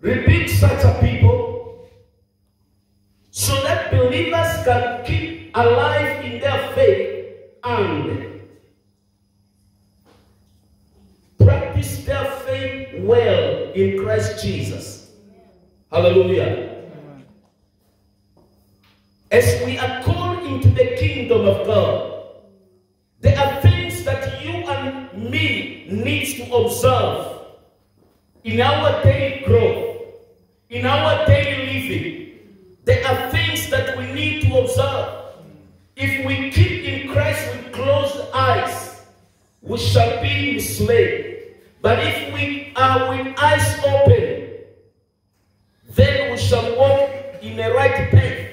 rebuke such a people so that believers can keep alive in their faith and practice their faith well in Christ Jesus. Hallelujah. As we are called into the kingdom of God, there are things that you and me needs to observe in our daily in our daily living. There are things that we need to observe. If we keep in Christ with closed eyes, we shall be enslaved. But if we are with eyes open, then we shall walk in the right path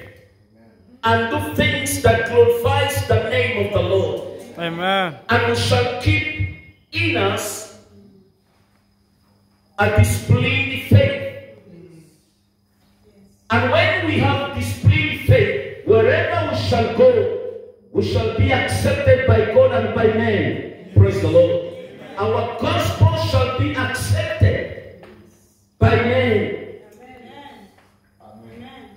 and do things that glorifies the name of the Lord. Amen. And we shall keep in us a displayed faith. And when we have this displayed faith, wherever we shall go, we shall be accepted by God and by men. Praise the Lord. Our gospel shall be accepted by men. Amen.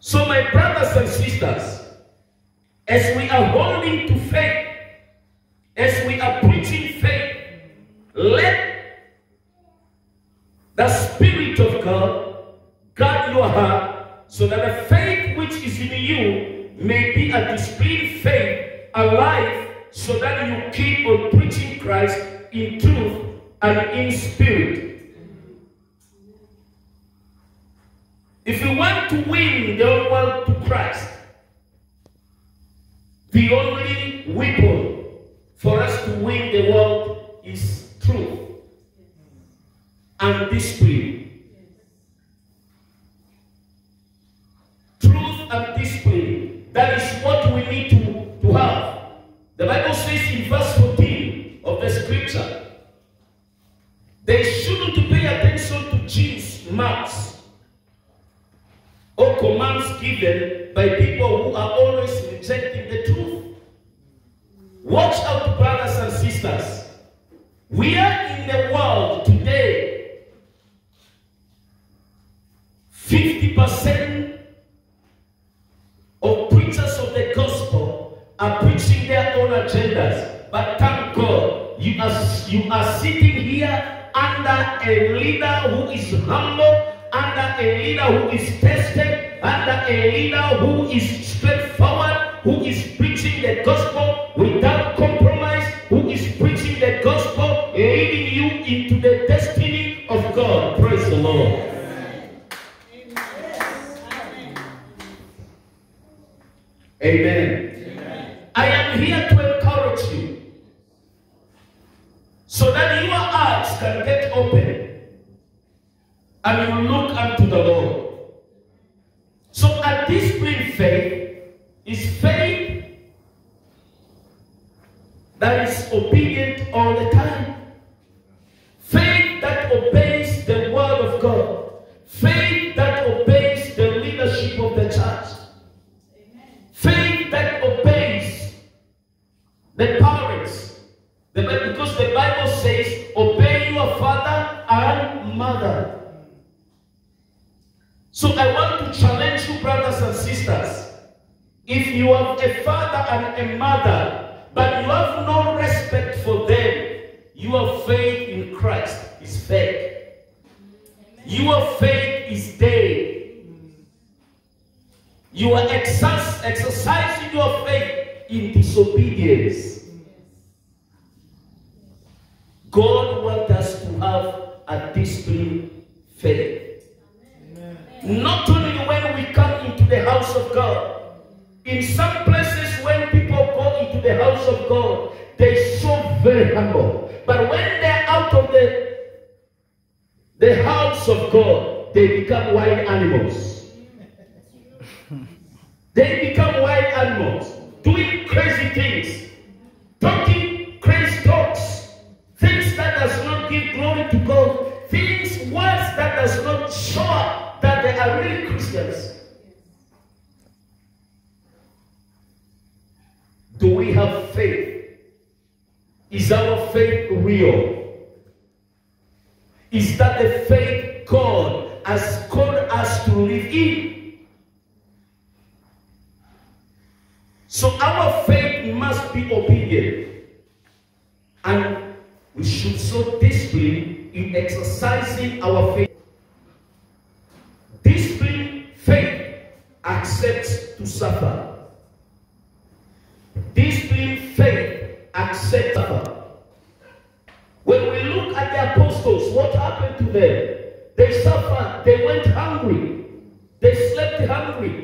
So, my brothers and sisters, as we are holding to faith, so that the faith which is in you may be a displayed faith alive so that you keep on preaching Christ in truth and in spirit. If you want to win the world to Christ, the only weapon for us to win the world is truth and discipline. Truth marks or commands given by people who are always rejecting the truth. Watch out, brothers and sisters. We are in the world today. 50% of preachers of the gospel are preaching their own agendas. But you are, you are sitting here under a leader who is humble, under a leader who is tested, under a leader who is straightforward, who is preaching the gospel without compromise, who is preaching the gospel, leading you into the destiny of God. Praise the Lord. Amen. I am here to encourage you so that your eyes can get open and you look unto the Lord. So a disciplined faith is faith that is obedient all the time. So I want to challenge you, brothers and sisters. If you have a father and a mother, but you have no respect for them, your faith in Christ is fake. Your faith is dead. You are exerc- exercising your faith in disobedience. God wants us to have a disciplined faith. Mm. Not only when we come into the house of God. In some places, when people go into the house of God, they so very humble. But when they're out of the, the house of God, they become wild animals. They become wild animals, doing crazy things, talking crazy talks, things that does not give glory to God, things words that does not show up that they are really Christians. Do we have faith? Is our faith real? is that the faith God has called us to live in. So our faith must be obedient. And we should show discipline in exercising our faith. To suffer. Discipline, faith accepts suffer. When we look at the apostles, what happened to them? They suffered, they went hungry, they slept hungry,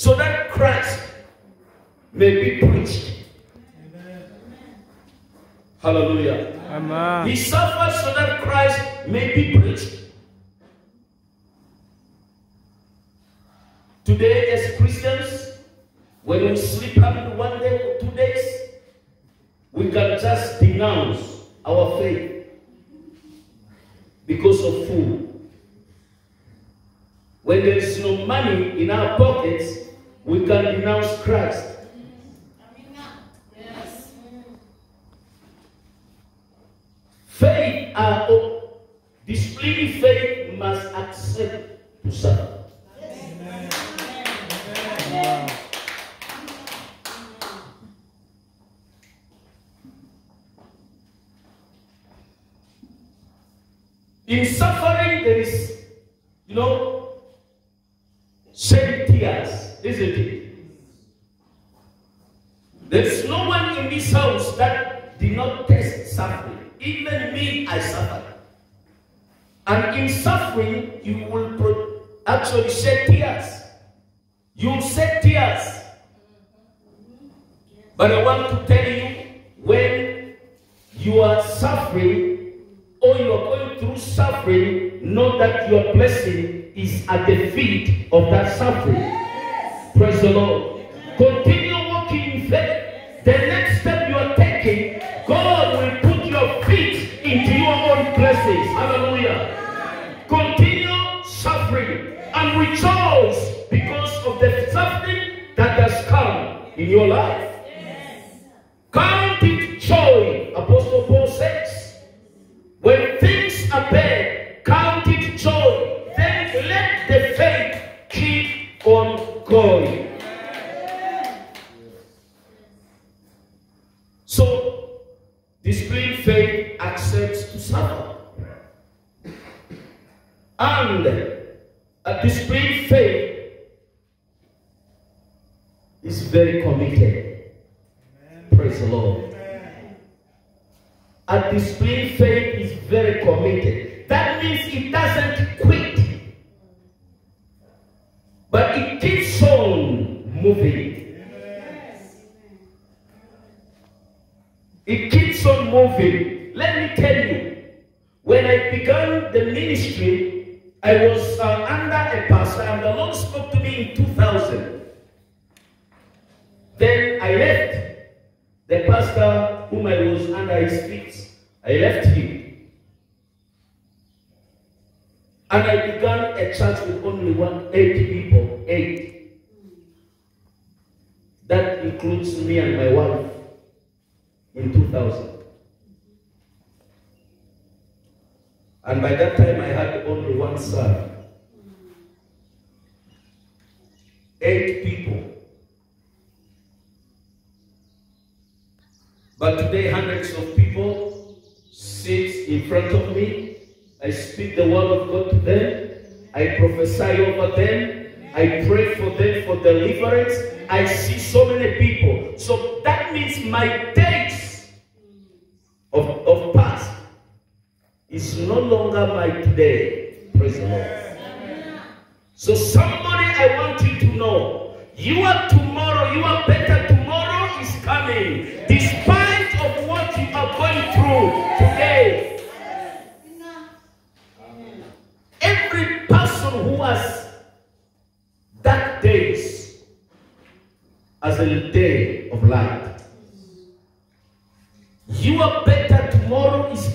so that Christ may be preached. Hallelujah. Amen. He suffered so that Christ may be preached. Today, as Christians, when we sleep happy one day or two days, we can just denounce our faith because of food. When there is no money in our pockets, we can denounce Christ. Faith, uh, oh, displaying faith must accept to suffer. In suffering, there is, you know, shed tears, isn't it? There's no one in this house that did not taste suffering. Even me, I suffered. And in suffering, you will actually shed tears. You will shed tears. But I want to tell you, when you are suffering or you are going through suffering, know that your blessing is at the feet of that suffering. Praise the Lord. Continue walking in faith. The next step you are taking, God will put your feet into your own places. Hallelujah. Continue suffering and rejoice because of the suffering that has come in your life. Count it joy, Apostle Paul says. When things are bad, count it joy. Then let the faith And a displaying faith is very committed. Praise the Lord. A displaying faith is very committed. That means it doesn't quit, but it keeps on moving. It keeps on moving. Let me tell you, when I began the ministry, I was uh, under a pastor, and the Lord spoke to me in 2000. Then I left the pastor whom I was under his feet. I left him. And I began a church with only one, eight people. Eight. That includes me and my wife in 2000. And by that time, I had only one son. Eight people. But today, hundreds of people sit in front of me. I speak the word of God to them. I prophesy over them. I pray for them for deliverance. I see so many people. So that means my days of, of is no longer my today. Praise the Lord. So somebody I want you to know, you are tomorrow, you are better tomorrow is coming. Despite of what you are going through today. Every person who has dark days as a day of light. Your better tomorrow is